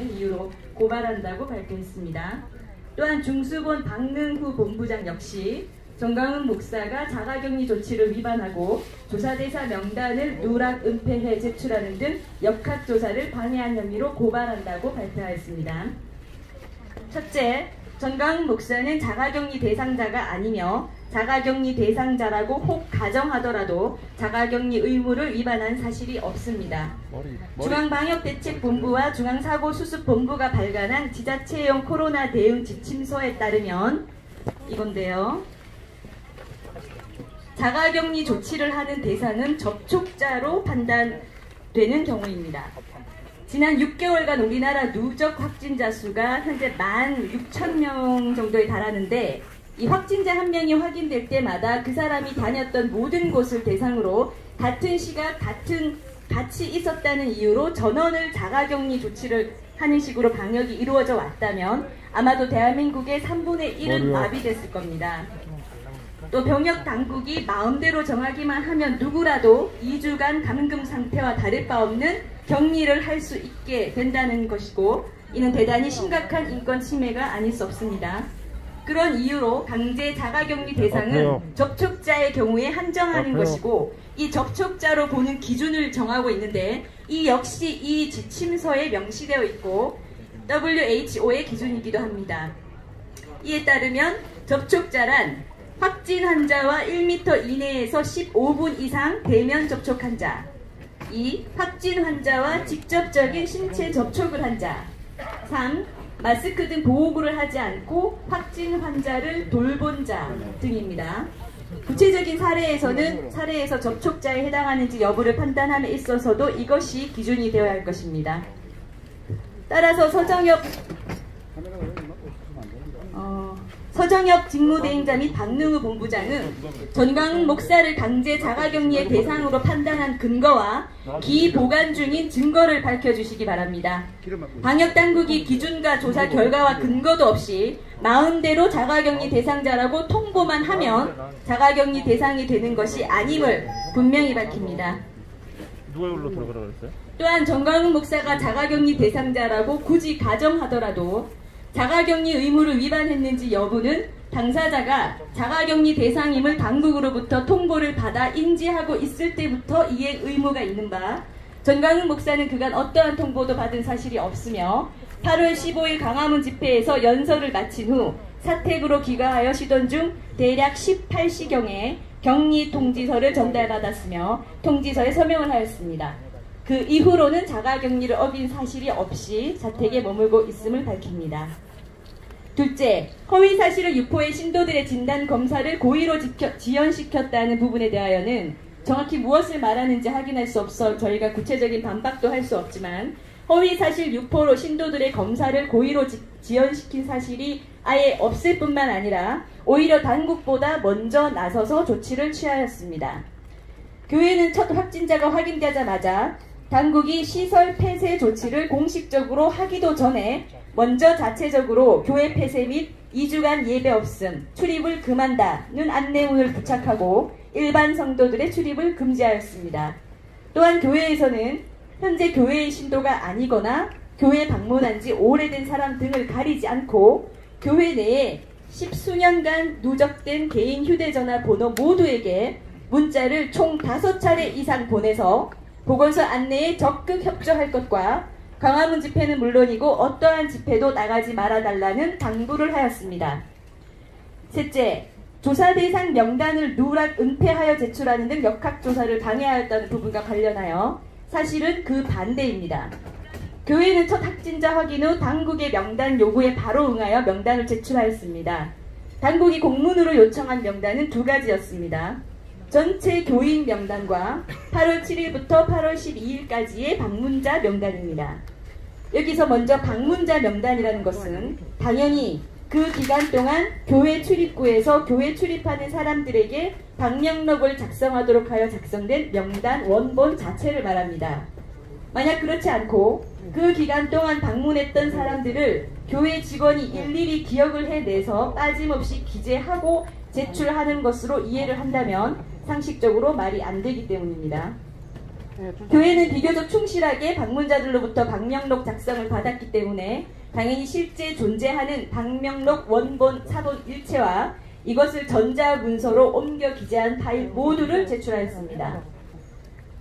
조치라는 이유로 고발한다고 밝혔습니다. 또한 중수본 박능후 본부장 역시 정강훈 목사가 자가격리 조치를 위반하고 조사대사 명단을 누락 은폐해 제출하는 등 역학조사를 방해한 혐의로 고발한다고 발표하였습니다. 첫째, 정강훈 목사는 자가격리 대상자가 아니며 자가격리 대상자라고 혹 가정하더라도 자가격리 의무를 위반한 사실이 없습니다. 중앙방역대책본부와 중앙사고수습본부가 발간한 지자체용 코로나 대응 지침서에 따르면 이건데요. 자가격리 조치를 하는 대상은 접촉자로 판단되는 경우입니다. 지난 6개월간 우리나라 누적 확진자 수가 현재 16,000명 정도에 달하는데 이 확진자 한 명이 확인될 때마다 그 사람이 다녔던 모든 곳을 대상으로 같은 시각 같은 같이 있었다는 이유로 전원을 자가격리 조치를 하는 식으로 방역이 이루어져 왔다면 아마도 대한민국의 3분의 1은 마비됐을 겁니다. 또 병역 당국이 마음대로 정하기만 하면 누구라도 2주간 감금 상태와 다를 바 없는 격리를 할 수 있게 된다는 것이고 이는 대단히 심각한 인권 침해가 아닐 수 없습니다. 그런 이유로 강제 자가격리 대상은 접촉자의 경우에 한정하는 것이고 이 접촉자로 보는 기준을 정하고 있는데 이 역시 이 지침서에 명시되어 있고 WHO의 기준이기도 합니다. 이에 따르면 접촉자란 확진 환자와 1m 이내에서 15분 이상 대면 접촉한 자, 이 확진 환자와 직접적인 신체 접촉을 한 자, 3. 마스크 등 보호구를 하지 않고 확진 환자를 돌본 자 등입니다. 구체적인 사례에서는 사례에서 접촉자에 해당하는지 여부를 판단함에 있어서도 이것이 기준이 되어야 할 것입니다. 따라서 서정엽 어, 서정엽 직무대행자 및 박능우 본부장은 전광훈 목사를 강제 자가격리의 대상으로 판단한 근거와 기보관 중인 증거를 밝혀주시기 바랍니다. 방역당국이 기준과 조사 결과와 근거도 없이 마음대로 자가격리 대상자라고 통보만 하면 자가격리 대상이 되는 것이 아님을 분명히 밝힙니다. 또한 정광훈 목사가 자가격리 대상자라고 굳이 가정하더라도 자가격리 의무를 위반했는지 여부는 당사자가 자가격리 대상임을 당국으로부터 통보를 받아 인지하고 있을 때부터 이행 의무가 있는 바 전광훈 목사는 그간 어떠한 통보도 받은 사실이 없으며 8월 15일 강화문 집회에서 연설을 마친 후 사택으로 귀가하여 쉬던 중 대략 18시경에 격리 통지서를 전달받았으며 통지서에 서명을 하였습니다. 그 이후로는 자가격리를 어긴 사실이 없이 자택에 머물고 있음을 밝힙니다. 둘째, 허위 사실을 유포해 신도들의 진단 검사를 고의로 지켜, 지연시켰다는 부분에 대하여는 정확히 무엇을 말하는지 확인할 수 없어 저희가 구체적인 반박도 할 수 없지만 허위 사실 유포로 신도들의 검사를 고의로 지, 지연시킨 사실이 아예 없을 뿐만 아니라 오히려 당국보다 먼저 나서서 조치를 취하였습니다. 교회는 첫 확진자가 확인되자마자 당국이 시설 폐쇄 조치를 공식적으로 하기도 전에 먼저 자체적으로 교회 폐쇄 및 2주간 예배 없음, 출입을 금한다는 안내문을 부착하고 일반 성도들의 출입을 금지하였습니다. 또한 교회에서는 현재 교회의 신도가 아니거나 교회 방문한 지 오래된 사람 등을 가리지 않고 교회 내에 십수년간 누적된 개인 휴대전화 번호 모두에게 문자를 총 다섯 차례 이상 보내서 보건소 안내에 적극 협조할 것과 광화문 집회는 물론이고 어떠한 집회도 나가지 말아달라는 당부를 하였습니다. 셋째, 조사 대상 명단을 누락 은폐하여 제출하는 등 역학조사를 방해하였다는 부분과 관련하여 사실은 그 반대입니다. 교회는 첫 확진자 확인 후 당국의 명단 요구에 바로 응하여 명단을 제출하였습니다. 당국이 공문으로 요청한 명단은 두 가지였습니다. 전체 교인 명단과 8월 7일부터 8월 12일까지의 방문자 명단입니다. 여기서 먼저 방문자 명단이라는 것은 당연히 그 기간 동안 교회 출입구에서 교회 출입하는 사람들에게 방명록을 작성하도록 하여 작성된 명단 원본 자체를 말합니다. 만약 그렇지 않고 그 기간 동안 방문했던 사람들을 교회 직원이 일일이 기억을 해내서 빠짐없이 기재하고 제출하는 것으로 이해를 한다면 상식적으로 말이 안 되기 때문입니다. 교회는 비교적 충실하게 방문자들로부터 방명록 작성을 받았기 때문에 당연히 실제 존재하는 방명록 원본 사본 일체와 이것을 전자문서로 옮겨 기재한 파일 모두를 제출하였습니다.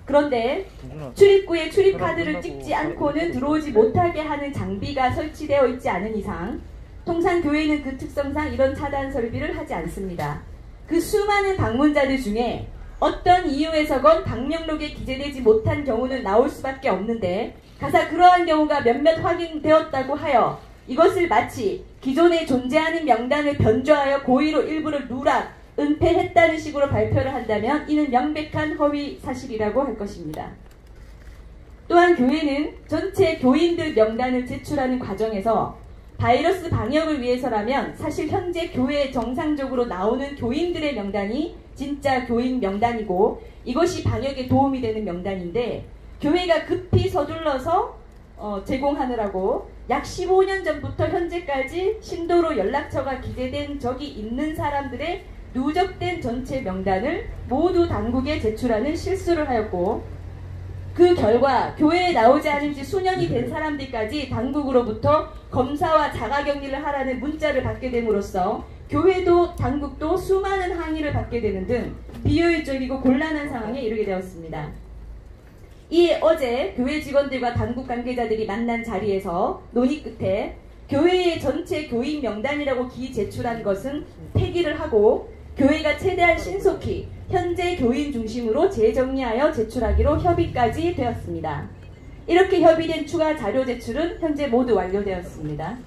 그런데 출입구에 출입카드를 찍지 않고는 들어오지 못하게 하는 장비가 설치되어 있지 않은 이상 통상 교회는 그 특성상 이런 차단 설비를 하지 않습니다. 그 수많은 방문자들 중에 어떤 이유에서건 방명록에 기재되지 못한 경우는 나올 수밖에 없는데 가사 그러한 경우가 몇몇 확인되었다고 하여 이것을 마치 기존에 존재하는 명단을 변조하여 고의로 일부를 누락, 은폐했다는 식으로 발표를 한다면 이는 명백한 허위 사실이라고 할 것입니다. 또한 교회는 전체 교인들 명단을 제출하는 과정에서 바이러스 방역을 위해서라면 사실 현재 교회에 정상적으로 나오는 교인들의 명단이 진짜 교인 명단이고 이것이 방역에 도움이 되는 명단인데 교회가 급히 서둘러서 어, 제공하느라고 약 15년 전부터 현재까지 신도로 연락처가 기재된 적이 있는 사람들의 누적된 전체 명단을 모두 당국에 제출하는 실수를 하였고 그 결과 교회에 나오지 않은 지 수년이 된 사람들까지 당국으로부터 검사와 자가격리를 하라는 문자를 받게 됨으로써 교회도 당국도 수많은 항의를 받게 되는 등 비효율적이고 곤란한 상황에 이르게 되었습니다. 이에 어제 교회 직원들과 당국 관계자들이 만난 자리에서 논의 끝에 교회의 전체 교인 명단이라고 기 제출한 것은 폐기를 하고 교회가 최대한 신속히 현재 교인 중심으로 재정리하여 제출하기로 협의까지 되었습니다. 이렇게 협의된 추가 자료 제출은 현재 모두 완료되었습니다.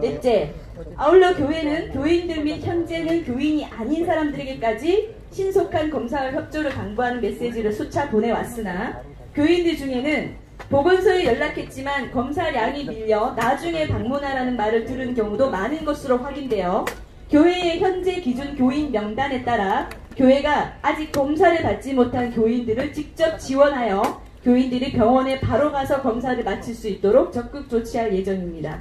넷째, 아울러 교회는 교인들 및 현재는 교인이 아닌 사람들에게까지 신속한 검사와 협조를 강구하는 메시지를 수차 보내왔으나 교인들 중에는 보건소에 연락했지만 검사량이 밀려 나중에 방문하라는 말을 들은 경우도 많은 것으로 확인되어 교회의 현재 기준 교인 명단에 따라 교회가 아직 검사를 받지 못한 교인들을 직접 지원하여 교인들이 병원에 바로 가서 검사를 마칠 수 있도록 적극 조치할 예정입니다.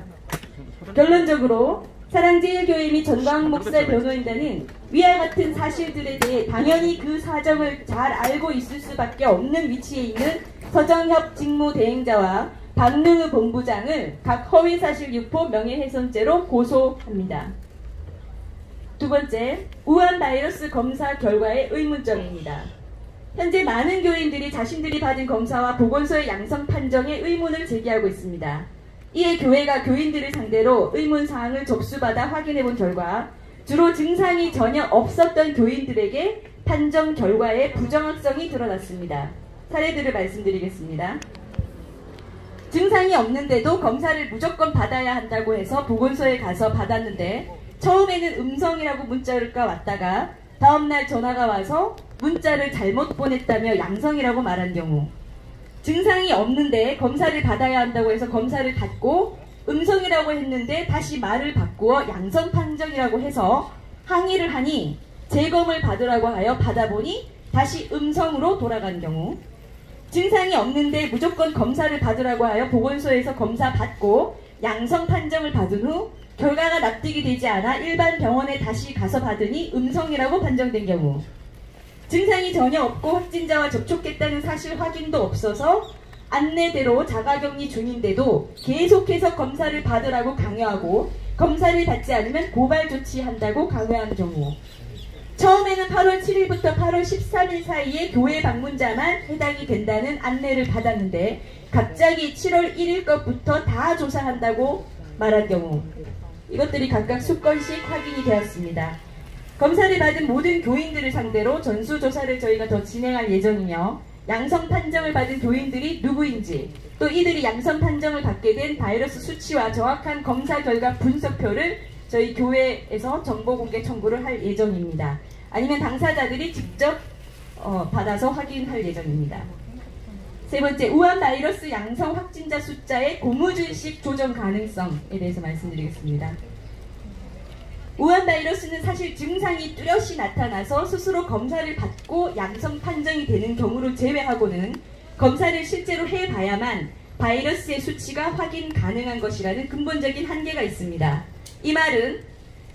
결론적으로 사랑제일교회 및 전광 목사 변호인단은 위와 같은 사실들에 대해 당연히 그 사정을 잘 알고 있을 수밖에 없는 위치에 있는 서정협 직무대행자와 박능우 본부장을 각 허위사실 유포 명예훼손죄로 고소합니다. 두 번째, 우한 바이러스 검사 결과의 의문점입니다. 현재 많은 교인들이 자신들이 받은 검사와 보건소의 양성 판정에 의문을 제기하고 있습니다. 이에 교회가 교인들을 상대로 의문 사항을 접수받아 확인해 본 결과 주로 증상이 전혀 없었던 교인들에게 판정 결과에 부정확성이 드러났습니다. 사례들을 말씀드리겠습니다. 증상이 없는데도 검사를 무조건 받아야 한다고 해서 보건소에 가서 받았는데 처음에는 음성이라고 문자가 왔다가 다음날 전화가 와서 문자를 잘못 보냈다며 양성이라고 말한 경우 증상이 없는데 검사를 받아야 한다고 해서 검사를 받고 음성이라고 했는데 다시 말을 바꾸어 양성 판정이라고 해서 항의를 하니 재검을 받으라고 하여 받아보니 다시 음성으로 돌아간 경우 증상이 없는데 무조건 검사를 받으라고 하여 보건소에서 검사 받고 양성 판정을 받은 후 결과가 납득이 되지 않아 일반 병원에 다시 가서 받으니 음성이라고 판정된 경우 증상이 전혀 없고 확진자와 접촉했다는 사실 확인도 없어서 안내대로 자가격리 중인데도 계속해서 검사를 받으라고 강요하고 검사를 받지 않으면 고발 조치한다고 강요한 경우 처음에는 8월 7일부터 8월 13일 사이에 교회 방문자만 해당이 된다는 안내를 받았는데 갑자기 7월 1일 것부터 다 조사한다고 말한 경우 이것들이 각각 수건씩 확인이 되었습니다. 검사를 받은 모든 교인들을 상대로 전수조사를 저희가 더 진행할 예정이며 양성 판정을 받은 교인들이 누구인지 또 이들이 양성 판정을 받게 된 바이러스 수치와 정확한 검사 결과 분석표를 저희 교회에서 정보 공개 청구를 할 예정입니다. 아니면 당사자들이 직접 어, 받아서 확인할 예정입니다. 세 번째, 우한 바이러스 양성 확진자 숫자의 고무줄식 조정 가능성에 대해서 말씀드리겠습니다. 우한 바이러스는 사실 증상이 뚜렷이 나타나서 스스로 검사를 받고 양성 판정이 되는 경우를 제외하고는 검사를 실제로 해봐야만 바이러스의 수치가 확인 가능한 것이라는 근본적인 한계가 있습니다. 이 말은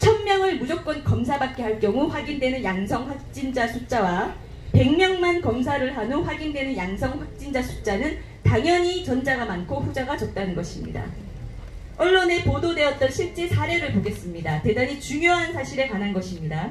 1000명을 무조건 검사받게 할 경우 확인되는 양성 확진자 숫자와 100명만 검사를 한 후 확인되는 양성 확진자 숫자는 당연히 전자가 많고 후자가 적다는 것입니다. 언론에 보도되었던 실제 사례를 보겠습니다. 대단히 중요한 사실에 관한 것입니다.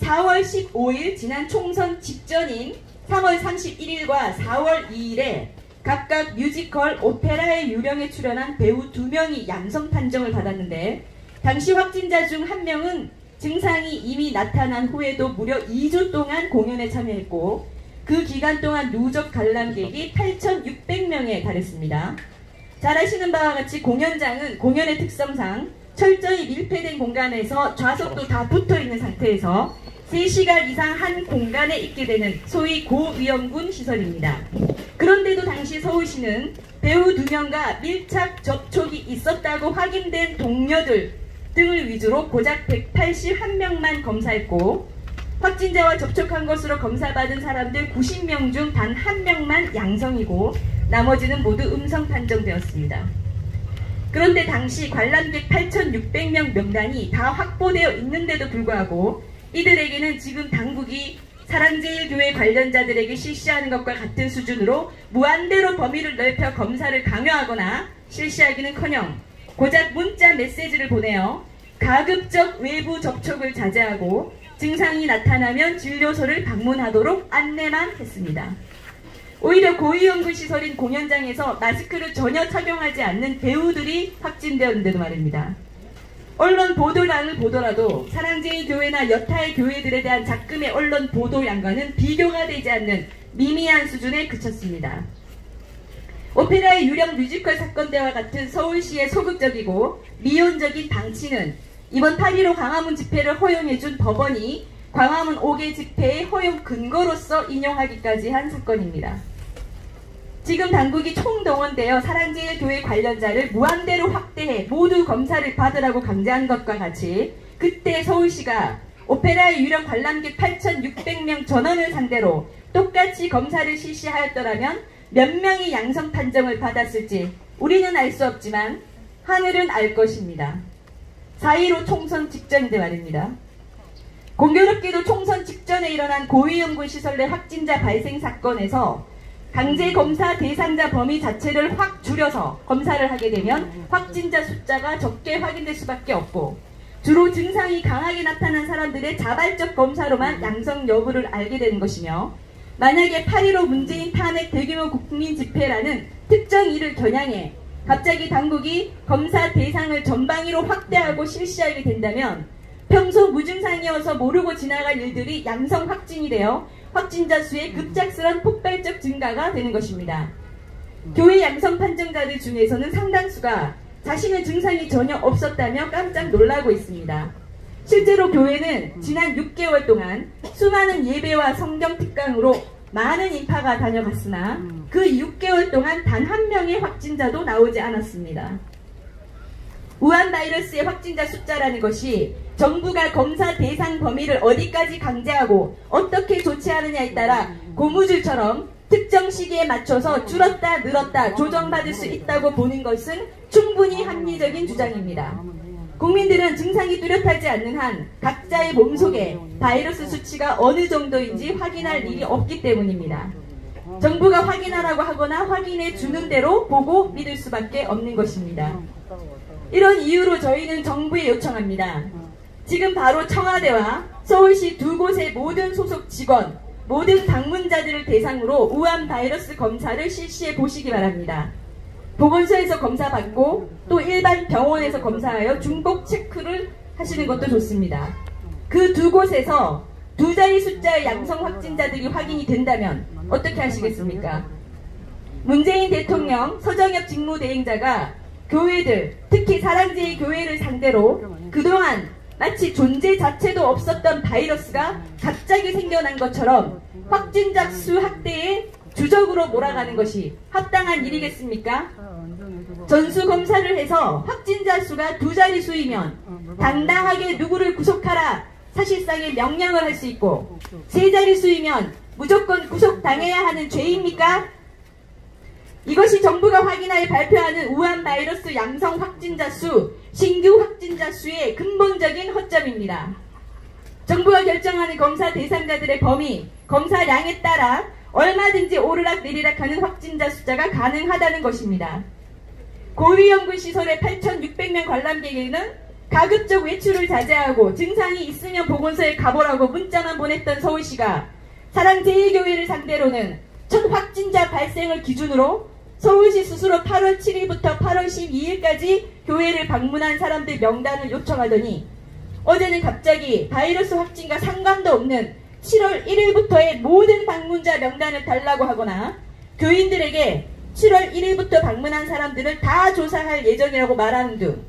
4월 15일 지난 총선 직전인 3월 31일과 4월 2일에 각각 뮤지컬 오페라의 유령에 출연한 배우 두 명이 양성 판정을 받았는데 당시 확진자 중 한 명은 증상이 이미 나타난 후에도 무려 2주 동안 공연에 참여했고 그 기간 동안 누적 관람객이 8,600명에 달했습니다. 잘 아시는 바와 같이 공연장은 공연의 특성상 철저히 밀폐된 공간에서 좌석도 다 붙어 있는 상태에서 3시간 이상 한 공간에 있게 되는 소위 고위험군 시설입니다. 그런데도 당시 서울시는 배우 두 명과 밀착 접촉이 있었다고 확인된 동료들 등을 위주로 고작 181명만 검사했고 확진자와 접촉한 것으로 검사받은 사람들 90명 중 단 한 명만 양성이고 나머지는 모두 음성 판정되었습니다. 그런데 당시 관람객 8,600명 명단이 다 확보되어 있는데도 불구하고 이들에게는 지금 당국이 사랑제일교회 관련자들에게 실시하는 것과 같은 수준으로 무한대로 범위를 넓혀 검사를 강요하거나 실시하기는커녕 고작 문자 메시지를 보내어 가급적 외부 접촉을 자제하고 증상이 나타나면 진료소를 방문하도록 안내만 했습니다. 오히려 고위험군 시설인 공연장에서 마스크를 전혀 착용하지 않는 배우들이 확진되었는데도 말입니다. 언론 보도량을 보더라도 사랑제일 교회나 여타의 교회들에 대한 작금의 언론 보도량과는 비교가 되지 않는 미미한 수준에 그쳤습니다. 오페라의 유령 뮤지컬 사건 때와 같은 서울시의 소극적이고 미온적인 방치는 이번 8.15 광화문 집회를 허용해준 법원이 광화문 5개 집회의 허용 근거로서 인용하기까지 한 사건입니다. 지금 당국이 총동원되어 사랑제일교회 관련자를 무한대로 확대해 모두 검사를 받으라고 강제한 것과 같이 그때 서울시가 오페라의 유령 관람객 8,600명 전원을 상대로 똑같이 검사를 실시하였더라면 몇 명이 양성 판정을 받았을지 우리는 알 수 없지만 하늘은 알 것입니다. 4.15 총선 직전인데 말입니다. 공교롭게도 총선 직전에 일어난 고위험군 시설 내 확진자 발생 사건에서 강제 검사 대상자 범위 자체를 확 줄여서 검사를 하게 되면 확진자 숫자가 적게 확인될 수밖에 없고 주로 증상이 강하게 나타난 사람들의 자발적 검사로만 양성 여부를 알게 되는 것이며 만약에 8.15 문재인 탄핵 대규모 국민 집회라는 특정 일을 겨냥해 갑자기 당국이 검사 대상을 전방위로 확대하고 실시하게 된다면 평소 무증상이어서 모르고 지나갈 일들이 양성 확진이 되어 확진자 수의 급작스런 폭발적 증가가 되는 것입니다. 교회 양성 판정자들 중에서는 상당수가 자신의 증상이 전혀 없었다며 깜짝 놀라고 있습니다. 실제로 교회는 지난 6개월 동안 수많은 예배와 성경 특강으로 많은 인파가 다녀갔으나 그 6개월 동안 단 한 명의 확진자도 나오지 않았습니다. 우한 바이러스의 확진자 숫자라는 것이 정부가 검사 대상 범위를 어디까지 강제하고 어떻게 조치하느냐에 따라 고무줄처럼 특정 시기에 맞춰서 줄었다 늘었다 조정받을 수 있다고 보는 것은 충분히 합리적인 주장입니다. 국민들은 증상이 뚜렷하지 않는 한 각자의 몸속에 바이러스 수치가 어느 정도인지 확인할 일이 없기 때문입니다. 정부가 확인하라고 하거나 확인해 주는 대로 보고 믿을 수밖에 없는 것입니다. 이런 이유로 저희는 정부에 요청합니다. 지금 바로 청와대와 서울시 두 곳의 모든 소속 직원, 모든 방문자들을 대상으로 우한 바이러스 검사를 실시해 보시기 바랍니다. 보건소에서 검사받고 또 일반 병원에서 검사하여 중복 체크를 하시는 것도 좋습니다. 그 두 곳에서 두 자리 숫자의 양성 확진자들이 확인이 된다면 어떻게 하시겠습니까? 문재인 대통령 서정엽 직무대행자가 교회들, 특히 사랑제의 교회를 상대로 그동안 마치 존재 자체도 없었던 바이러스가 갑자기 생겨난 것처럼 확진자 수 확대에 주적으로 몰아가는 것이 합당한 일이겠습니까? 전수 검사를 해서 확진자 수가 두 자리수이면 당당하게 누구를 구속하라 사실상의 명령을 할 수 있고 세 자리수이면 무조건 구속당해야 하는 죄입니까? 이것이 정부가 확인하여 발표하는 우한 바이러스 양성 확진자 수, 신규 확진자 수의 근본적인 허점입니다. 정부가 결정하는 검사 대상자들의 범위, 검사량에 따라 얼마든지 오르락 내리락 하는 확진자 숫자가 가능하다는 것입니다. 고위험군시설의 8,600명 관람객에는 가급적 외출을 자제하고 증상이 있으면 보건소에 가보라고 문자만 보냈던 서울시가 사랑제일교회를 상대로는 첫 확진자 발생을 기준으로 서울시 스스로 8월 7일부터 8월 12일까지 교회를 방문한 사람들 명단을 요청하더니 어제는 갑자기 바이러스 확진과 상관도 없는 7월 1일부터의 모든 방문자 명단을 달라고 하거나 교인들에게 7월 1일부터 방문한 사람들을 다 조사할 예정이라고 말하는 등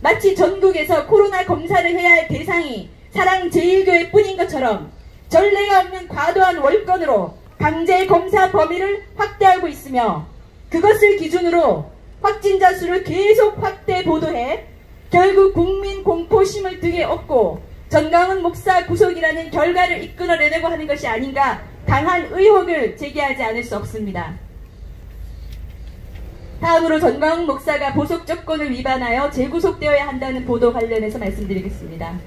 마치 전국에서 코로나 검사를 해야 할 대상이 사랑제일교회 뿐인 것처럼 전례가 없는 과도한 월권으로 강제 검사 범위를 확대하고 있으며 그것을 기준으로 확진자 수를 계속 확대 보도해 결국 국민 공포심을 등에 업고 전강훈 목사 구속이라는 결과를 이끌어내려고 하는 것이 아닌가 강한 의혹을 제기하지 않을 수 없습니다. 다음으로 전광훈 목사가 보석 조건을 위반하여 재구속되어야 한다는 보도 관련해서 말씀드리겠습니다.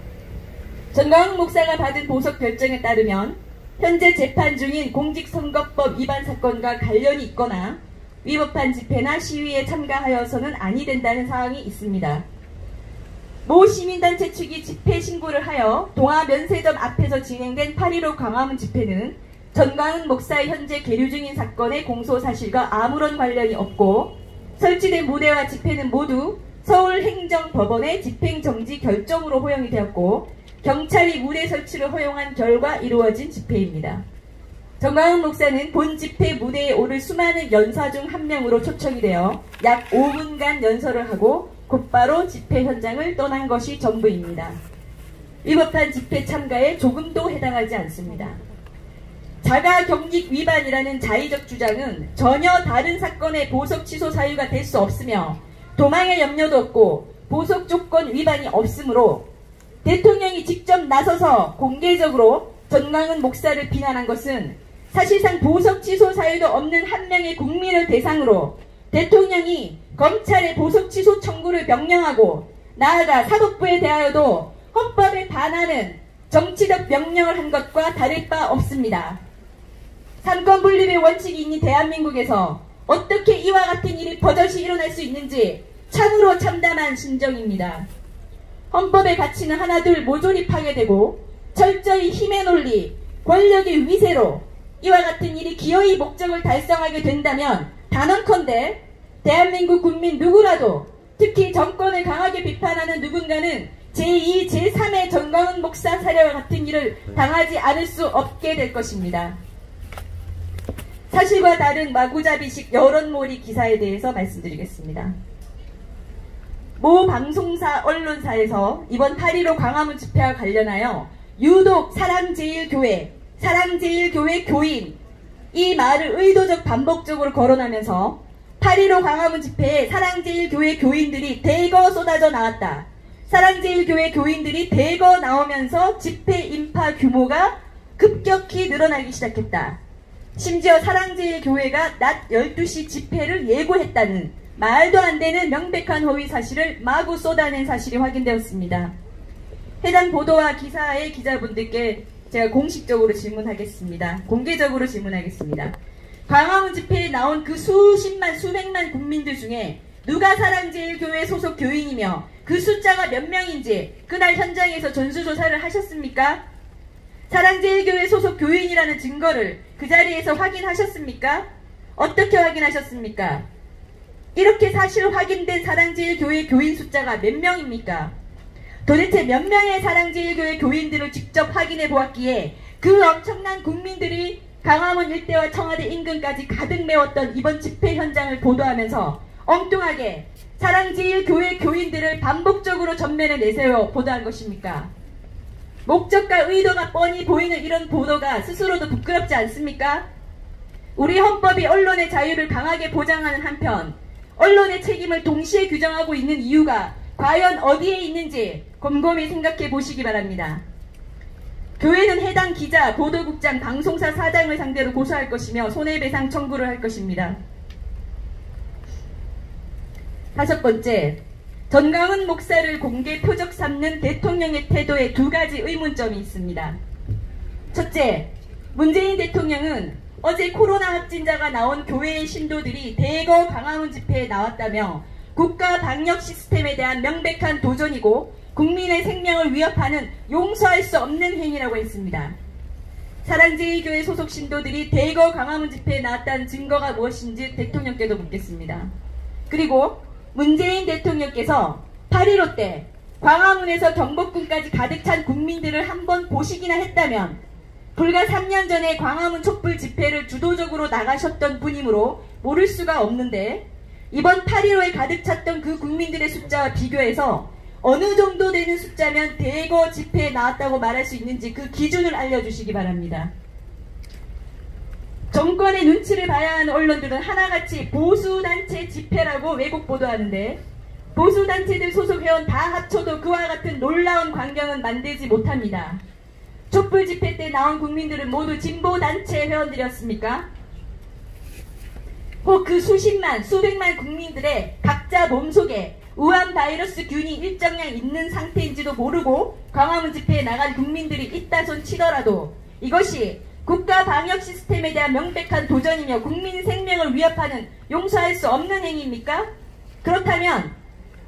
전광훈 목사가 받은 보석 결정에 따르면 현재 재판 중인 공직선거법 위반 사건과 관련이 있거나 위법한 집회나 시위에 참가하여서는 아니 된다는 사항이 있습니다. 모 시민단체 측이 집회 신고를 하여 동아면세점 앞에서 진행된 8.15 광화문 집회는 전광훈 목사의 현재 계류 중인 사건의 공소 사실과 아무런 관련이 없고 설치된 무대와 집회는 모두 서울행정법원의 집행정지 결정으로 허용이 되었고 경찰이 무대 설치를 허용한 결과 이루어진 집회입니다. 정광훈 목사는 본 집회 무대에 오를 수많은 연사 중 한 명으로 초청이 되어 약 5분간 연설을 하고 곧바로 집회 현장을 떠난 것이 전부입니다. 위법한 집회 참가에 조금도 해당하지 않습니다. 자가 경직 위반이라는 자의적 주장은 전혀 다른 사건의 보석 취소 사유가 될 수 없으며 도망의 염려도 없고 보석 조건 위반이 없으므로 대통령이 직접 나서서 공개적으로 전광훈 목사를 비난한 것은 사실상 보석 취소 사유도 없는 한 명의 국민을 대상으로 대통령이 검찰의 보석 취소 청구를 명령하고 나아가 사법부에 대하여도 헌법에 반하는 정치적 명령을 한 것과 다를 바 없습니다. 삼권 분립의 원칙이 있는 대한민국에서 어떻게 이와 같은 일이 버젓이 일어날 수 있는지 참으로 참담한 심정입니다. 헌법의 가치는 하나둘 모조리 파괴되고 철저히 힘의 논리, 권력의 위세로 이와 같은 일이 기어이 목적을 달성하게 된다면 단언컨대 대한민국 국민 누구라도 특히 정권을 강하게 비판하는 누군가는 제2, 제3의 정광훈 목사 사례와 같은 일을 당하지 않을 수 없게 될 것입니다. 사실과 다른 마구잡이식 여론몰이 기사에 대해서 말씀드리겠습니다. 모 방송사 언론사에서 이번 8.15 광화문 집회와 관련하여 유독 사랑제일교회, 사랑제일교회 교인 이 말을 의도적 반복적으로 거론하면서 8.15 광화문 집회에 사랑제일교회 교인들이 대거 쏟아져 나왔다. 사랑제일교회 교인들이 대거 나오면서 집회 인파 규모가 급격히 늘어나기 시작했다. 심지어 사랑제일 교회가 낮 12시 집회를 예고했다는 말도 안 되는 명백한 허위 사실을 마구 쏟아낸 사실이 확인되었습니다. 해당 보도와 기사의 기자분들께 제가 공식적으로 질문하겠습니다. 공개적으로 질문하겠습니다. 광화문 집회에 나온 그 수십만 수백만 국민들 중에 누가 사랑제일교회 소속 교인이며 그 숫자가 몇 명인지 그날 현장에서 전수조사를 하셨습니까? 사랑제일교회 소속 교인이라는 증거를 그 자리에서 확인하셨습니까? 어떻게 확인하셨습니까? 이렇게 사실 확인된 사랑제일교회 교인 숫자가 몇 명입니까? 도대체 몇 명의 사랑제일교회 교인들을 직접 확인해 보았기에 그 엄청난 국민들이 강화문 일대와 청와대 인근까지 가득 메웠던 이번 집회 현장을 보도하면서 엉뚱하게 사랑제일교회 교인들을 반복적으로 전면에 내세워 보도한 것입니까? 목적과 의도가 뻔히 보이는 이런 보도가 스스로도 부끄럽지 않습니까? 우리 헌법이 언론의 자유를 강하게 보장하는 한편 언론의 책임을 동시에 규정하고 있는 이유가 과연 어디에 있는지 곰곰이 생각해 보시기 바랍니다. 교회는 해당 기자, 보도국장, 방송사 사장을 상대로 고소할 것이며 손해배상 청구를 할 것입니다. 다섯 번째, 전광훈 목사를 공개 표적 삼는 대통령의 태도에 두 가지 의문점이 있습니다. 첫째, 문재인 대통령은 어제 코로나 확진자가 나온 교회의 신도들이 대거 광화문 집회에 나왔다며 국가 방역 시스템에 대한 명백한 도전이고 국민의 생명을 위협하는 용서할 수 없는 행위라고 했습니다. 사랑제일교회 소속 신도들이 대거 광화문 집회에 나왔다는 증거가 무엇인지 대통령께도 묻겠습니다. 그리고 문재인 대통령께서 8.15 때 광화문에서 경복궁까지 가득 찬 국민들을 한번 보시기나 했다면 불과 3년 전에 광화문 촛불 집회를 주도적으로 나가셨던 분이므로 모를 수가 없는데 이번 8.15에 가득 찼던 그 국민들의 숫자와 비교해서 어느 정도 되는 숫자면 대거 집회에 나왔다고 말할 수 있는지 그 기준을 알려주시기 바랍니다. 정권의 눈치를 봐야 하는 언론들은 하나같이 보수단체 집회라고 왜곡 보도하는데 보수단체들 소속 회원 다 합쳐도 그와 같은 놀라운 광경은 만들지 못합니다. 촛불 집회 때 나온 국민들은 모두 진보단체 회원들이었습니까? 혹 그 수십만, 수백만 국민들의 각자 몸속에 우한 바이러스 균이 일정량 있는 상태인지도 모르고 광화문 집회에 나간 국민들이 있다 손 치더라도 이것이 국가 방역 시스템에 대한 명백한 도전이며 국민 생명을 위협하는 용서할 수 없는 행위입니까? 그렇다면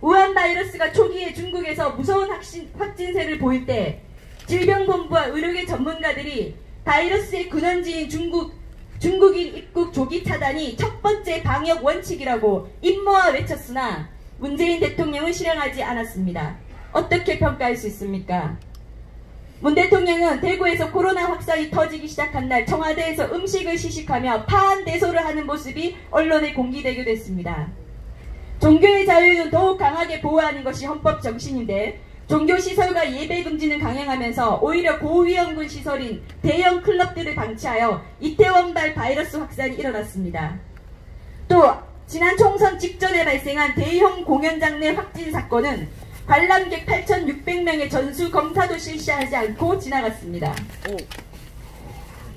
우한 바이러스가 초기에 중국에서 무서운 확신, 확진세를 보일 때 질병본부와 의료계 전문가들이 바이러스의 근원지인 중국 중국인 입국 조기 차단이 첫 번째 방역 원칙이라고 임모아 외쳤으나 문재인 대통령은 실행하지 않았습니다. 어떻게 평가할 수 있습니까? 문 대통령은 대구에서 코로나 확산이 터지기 시작한 날 청와대에서 음식을 시식하며 파한대소를 하는 모습이 언론에 공개되기도 했습니다. 종교의 자유는 더욱 강하게 보호하는 것이 헌법 정신인데 종교시설과 예배 금지는 강행하면서 오히려 고위험군 시설인 대형 클럽들을 방치하여 이태원발 바이러스 확산이 일어났습니다. 또 지난 총선 직전에 발생한 대형 공연장 내 확진 사건은 관람객 8,600명의 전수 검사도 실시하지 않고 지나갔습니다.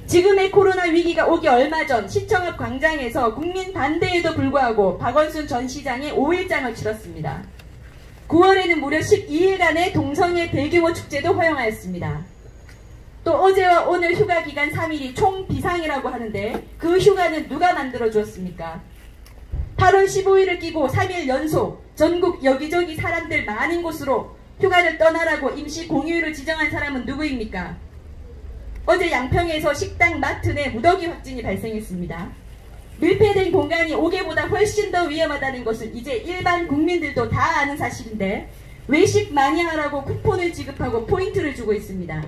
지금의 코로나 위기가 오기 얼마 전 시청 앞 광장에서 국민 반대에도 불구하고 박원순 전 시장이 5일장을 치렀습니다. 9월에는 무려 12일간의 동성애 대규모 축제도 허용하였습니다. 또 어제와 오늘 휴가 기간 3일이 총 비상이라고 하는데 그 휴가는 누가 만들어 주었습니까? 8월 15일을 끼고 3일 연속 전국 여기저기 사람들 많은 곳으로 휴가를 떠나라고 임시 공휴일을 지정한 사람은 누구입니까? 어제 양평에서 식당 마트 내 무더기 확진이 발생했습니다. 밀폐된 공간이 옥외보다 훨씬 더 위험하다는 것은 이제 일반 국민들도 다 아는 사실인데 외식 많이 하라고 쿠폰을 지급하고 포인트를 주고 있습니다.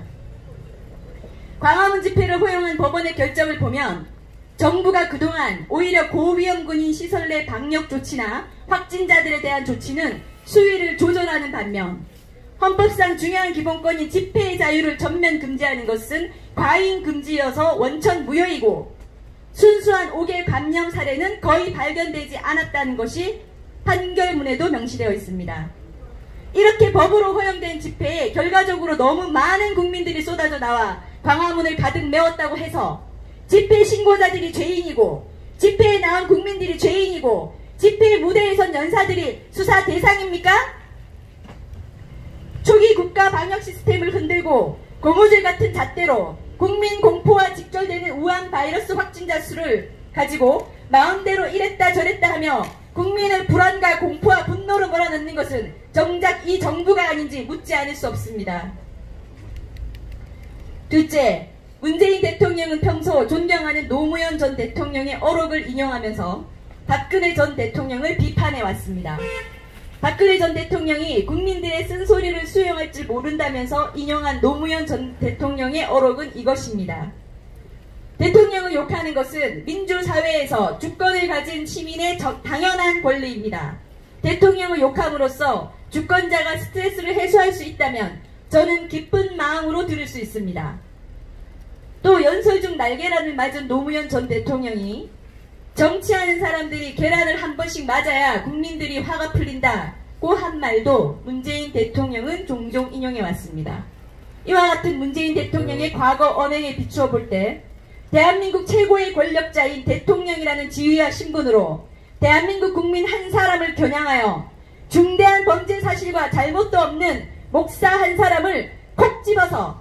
광화문 집회를 허용한 법원의 결정을 보면 정부가 그동안 오히려 고위험군인 시설 내 방역 조치나 확진자들에 대한 조치는 수위를 조절하는 반면 헌법상 중요한 기본권인 집회의 자유를 전면 금지하는 것은 과잉 금지여서 원천 무효이고 순수한 5개 감염 사례는 거의 발견되지 않았다는 것이 판결문에도 명시되어 있습니다. 이렇게 법으로 허용된 집회에 결과적으로 너무 많은 국민들이 쏟아져 나와 광화문을 가득 메웠다고 해서 집회 신고자들이 죄인이고 집회에 나온 국민들이 죄인이고 집회 무대에 선 연사들이 수사 대상입니까? 초기 국가 방역 시스템을 흔들고 고무줄 같은 잣대로 국민 공포와 직결되는 우한 바이러스 확진자 수를 가지고 마음대로 이랬다 저랬다 하며 국민을 불안과 공포와 분노로 몰아넣는 것은 정작 이 정부가 아닌지 묻지 않을 수 없습니다. 둘째, 문재인 대통령은 평소 존경하는 노무현 전 대통령의 어록을 인용하면서 박근혜 전 대통령을 비판해 왔습니다. 박근혜 전 대통령이 국민들의 쓴소리를 수용할 줄 모른다면서 인용한 노무현 전 대통령의 어록은 이것입니다. 대통령을 욕하는 것은 민주사회에서 주권을 가진 시민의 당연한 권리입니다. 대통령을 욕함으로써 주권자가 스트레스를 해소할 수 있다면 저는 기쁜 마음으로 들을 수 있습니다. 또 연설 중 날계란을 맞은 노무현 전 대통령이 정치하는 사람들이 계란을 한 번씩 맞아야 국민들이 화가 풀린다고 한 말도 문재인 대통령은 종종 인용해 왔습니다. 이와 같은 문재인 대통령의 과거 언행에 비추어 볼 때 대한민국 최고의 권력자인 대통령이라는 지위와 신분으로 대한민국 국민 한 사람을 겨냥하여 중대한 범죄 사실과 잘못도 없는 목사 한 사람을 콕 집어서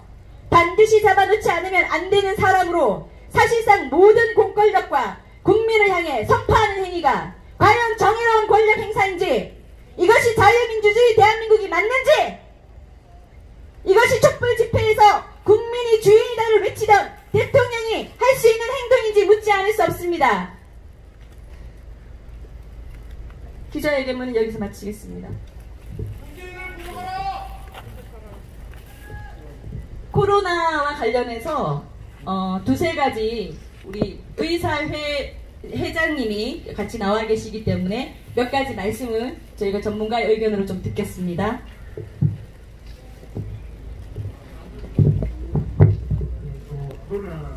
반드시 잡아놓지 않으면 안 되는 사람으로 사실상 모든 공권력과 국민을 향해 선포하는 행위가 과연 정의로운 권력 행사인지 이것이 자유민주주의 대한민국이 맞는지 이것이 촛불 집회에서 국민이 주인이다를 외치던 대통령이 할 수 있는 행동인지 묻지 않을 수 없습니다. 기자회견문은 여기서 마치겠습니다. 코로나와 관련해서 어, 두세 가지 우리 의사회 회장님이 같이 나와 계시기 때문에 몇 가지 말씀을 저희가 전문가의 의견으로 좀 듣겠습니다. 코로나